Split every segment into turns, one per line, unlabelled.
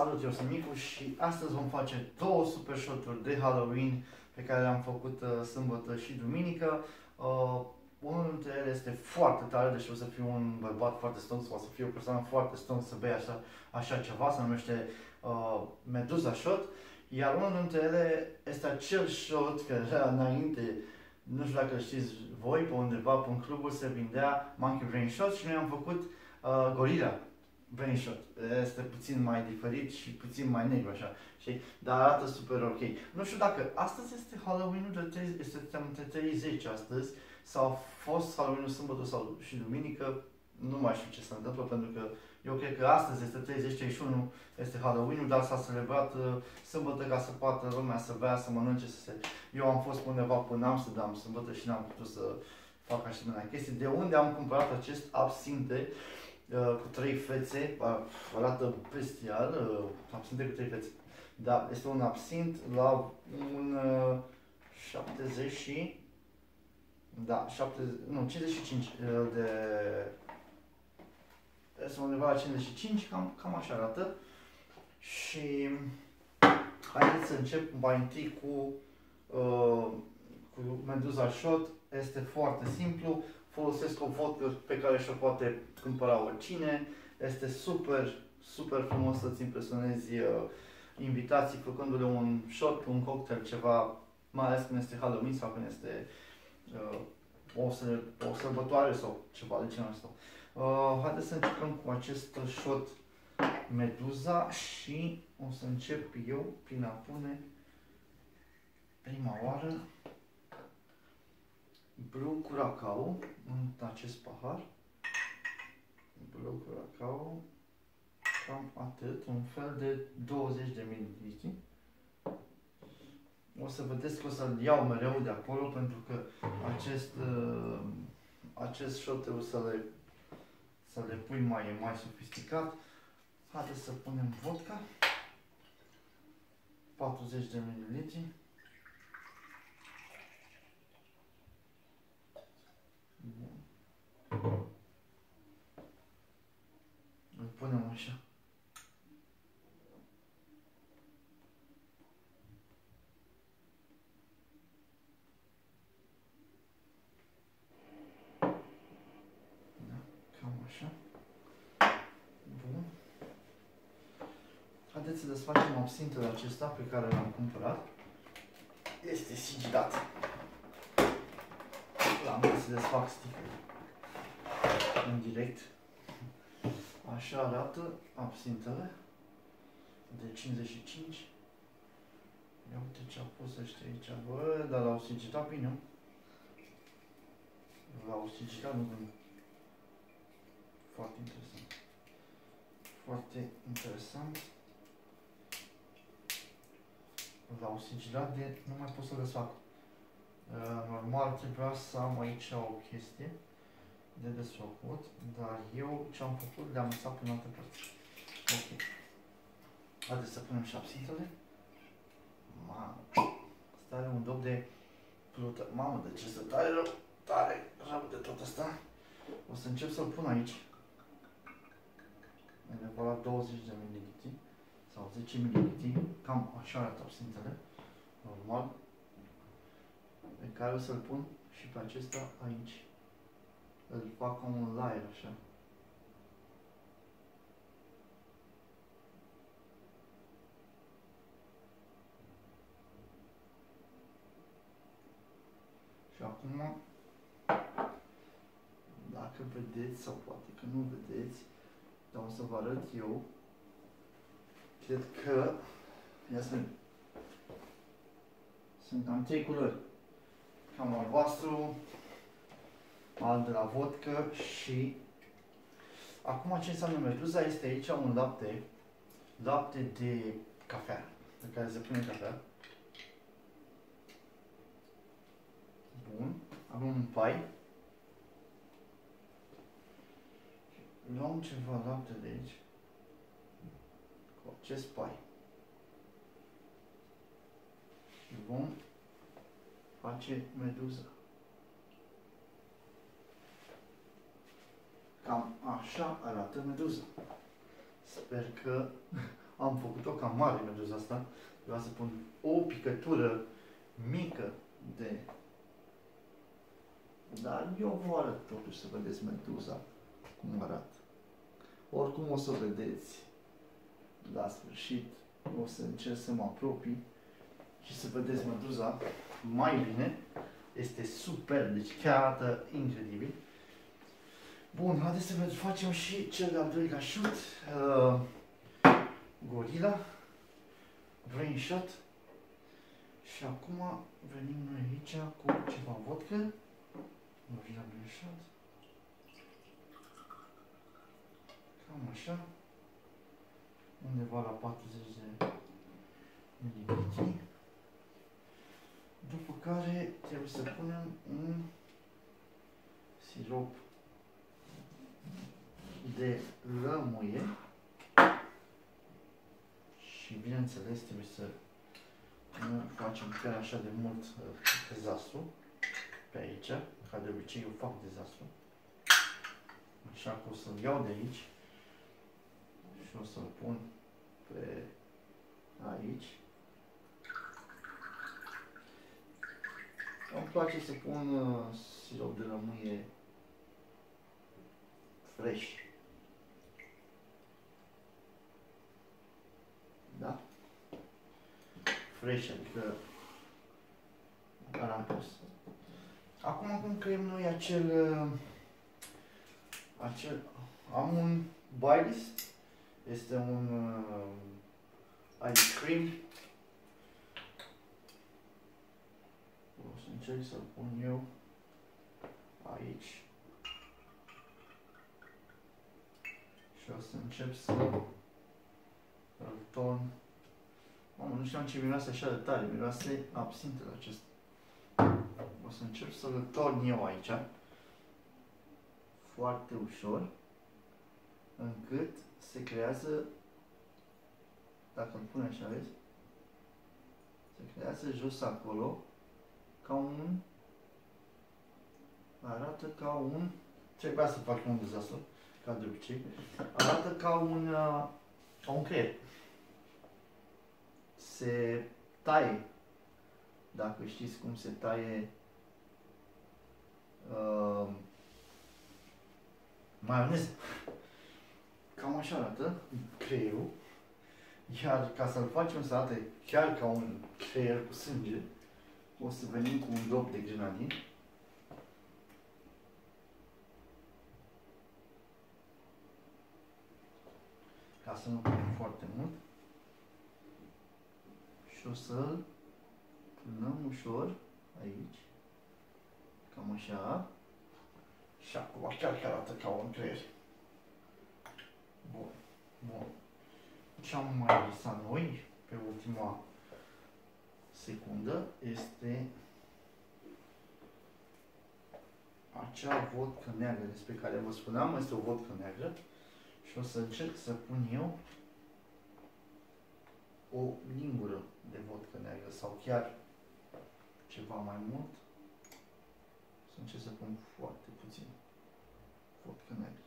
Salut, eu sunt Nicu și astăzi vom face două super shoturi de Halloween pe care le-am făcut uh, sâmbătă și duminică. Uh, unul dintre ele este foarte tare, deci o să fiu un bărbat foarte stonks, o să fiu o persoană foarte stonks să bei așa, așa ceva, se numește uh, Medusa Shot. Iar unul dintre ele este acel shot care era înainte, nu știu dacă știți voi, pe undeva, pe un clubul se vindea Monkey Brain Shot și noi am făcut uh, Gorilla Brain Shot. Este puțin mai diferit și puțin mai negru așa, știi? Dar arată super ok. Nu știu dacă astăzi este Halloween-ul de 30, este între 30 astăzi sau a fost Halloween-ul sâmbătă sau și duminică, nu mai știu ce se întâmplă pentru că eu cred că astăzi este 30-31, este Halloween, dar s-a celebrat uh, sâmbătă ca să poată lumea să bea, să mănânce, să se... Eu am fost undeva până Amsterdam sâmbătă și n-am putut să fac asemenea chestii. De unde am cumpărat acest absinte uh, cu trei fețe, arată bestial, uh, absinte cu trei fețe. Da, este un absint la un uh, 70 și... Da, 70, nu, 55 uh, de sunt undeva la 55, cam, cam așa arată. Și haideți să încep mai întâi cu, uh, cu Medusa Shot. Este foarte simplu, folosesc o vodcă pe care și-o poate cumpăra oricine. Este super, super frumos să-ți impresionezi uh, invitații făcându-le un shot, un cocktail, ceva, mai ales când este Halloween sau când este uh, o, o sărbătoare sau ceva de genul ăsta. Uh, haideți să începem cu acest shot Meduza și o să încep eu prin a pune prima oară Blue Curacao în acest pahar. Blue Curacao, cam atât, un fel de 20 de ml. O să vedeți că o să-l iau mereu de acolo pentru că acest, uh, acest shot trebuie să le să le pui mai, mai sofisticat. Haideți să punem vodka. 40 de ml. Îl punem așa. Haideți să desfacem absintul acesta pe care l-am cumpărat. Este sigilat. L-am să desfac sticul în direct. Așa arată absintele de 55. Ia uite ce a pus ăștia aici. Bă, dar l-au sigilat bine. L-au sigilat nu bine. Foarte interesant. Foarte interesant l-au sigilat de nu mai pot să le fac. Uh, normal trebuia să am aici o chestie de desfăcut, dar eu ce am făcut le-am lăsat prin alte părți. Ok. Haideți să punem și absintele. Mamă, asta are un dop de plută. Mamă, de ce să tare rău, tare rău de tot asta. O să încep să-l pun aici. Undeva la 20 de ml sau 10 ml, cam așa arată absintele, normal, pe care o să-l pun și pe acesta aici. Îl fac ca un layer așa. Și acum, dacă vedeți, sau poate că nu vedeți, dar o să vă arăt eu cred că, ia să sunt cam trei culori. Cam albastru, alb de la vodcă și acum ce înseamnă meduza este aici un lapte, lapte de cafea, de care se pune cafea. Bun, avem un pai. Luăm ceva lapte de aici acest pai. Și vom face meduza. Cam așa arată meduza. Sper că am făcut-o cam mare meduza asta. Vreau să pun o picătură mică de... Dar eu vă arăt totuși să vedeți meduza cum arată. Oricum o să vedeți la sfârșit. O să încerc să mă apropii și să vedeți meduza mai bine. Este super, deci chiar arată incredibil. Bun, haideți să facem și cel de-al doilea shoot. Uh, gorila. Brain shot. Și acum venim noi aici cu ceva vodka. Gorila brain shot. Cam așa. Undeva la 40 de mililitri. După care trebuie să punem un sirop de lămâie și bineînțeles trebuie să nu facem chiar așa de mult uh, dezastru pe aici, ca de obicei eu fac dezastru. Așa că o să-l iau de aici și o să-l pun pe aici. Îmi place să pun uh, sirop de lămâie fresh. Da? Fresh, adică care am pus. Acum cum creăm noi acel uh, acel am un Baileys este un uh, ice cream o să încerc să-l pun eu aici și o să încep să îl ton. Mamă, nu știam ce miroase așa de tare, miroase absinte la acest. O să încep să-l torn eu aici, foarte ușor, încât se creează, dacă îl pun așa, vezi? Se creează jos acolo, ca un, arată ca un, trebuia să fac un dezastru, ca de obicei, arată ca un, uh, ca un creier. Se taie, dacă știți cum se taie uh, maioneză. Cam așa arată creierul. Iar ca să-l facem să arate chiar ca un creier cu sânge, o să venim cu un dop de grenadin ca să nu punem foarte mult și o să-l turnăm ușor aici, cam așa și acum chiar că arată ca un creier. Bun, bun. Ce am mai visat noi pe ultima secundă este acea vodcă neagră despre care vă spuneam, este o vodcă neagră și o să încerc să pun eu o lingură de vodcă neagră sau chiar ceva mai mult. Să încerc să pun foarte puțin vodcă neagră.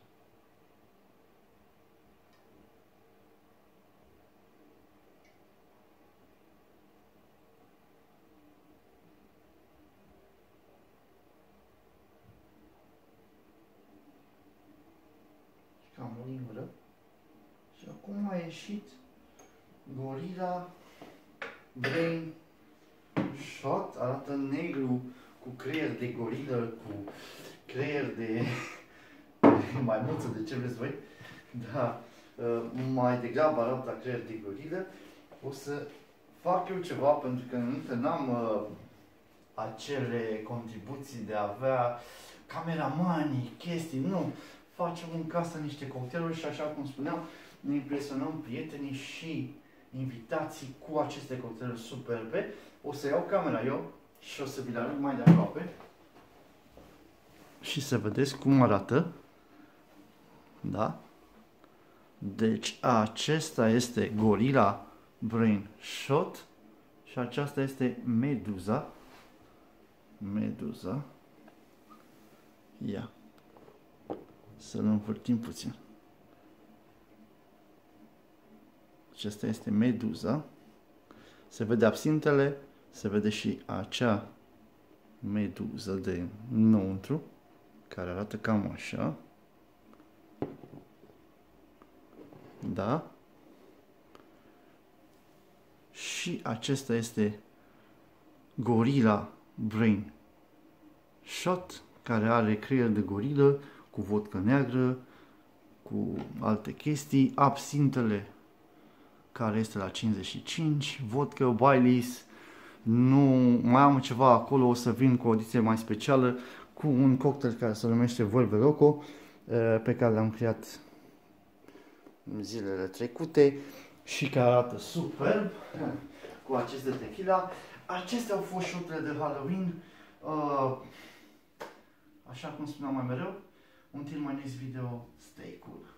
cam o lingură. Și acum a ieșit Gorilla Brain Shot, arată negru cu creier de gorilă, cu creier de maimuță, de ce vreți voi. Da, uh, mai degrabă arată creier de gorilă. O să fac eu ceva pentru că încă n-am uh, acele contribuții de a avea cameramanii, chestii, nu facem în casă niște cocktailuri și așa cum spuneam, ne impresionăm prietenii și invitații cu aceste cocktailuri superbe. O să iau camera eu și o să vi le arăt mai de aproape și să vedeți cum arată. Da? Deci acesta este Gorilla Brain Shot și aceasta este Meduza. Meduza. Ia să-l învârtim puțin. Acesta este meduza. Se vede absintele, se vede și acea meduză de înăuntru, care arată cam așa. Da? Și acesta este Gorilla Brain Shot, care are creier de gorilă cu vodcă neagră, cu alte chestii, absintele care este la 55, vodka Baileys, nu mai am ceva acolo, o să vin cu o ediție mai specială cu un cocktail care se numește Volve Loco, eh, pe care l-am creat în zilele trecute și care arată superb cu aceste tequila. Acestea au fost șuturile de Halloween. Uh, așa cum spuneam mai mereu, until my next video, stay cool.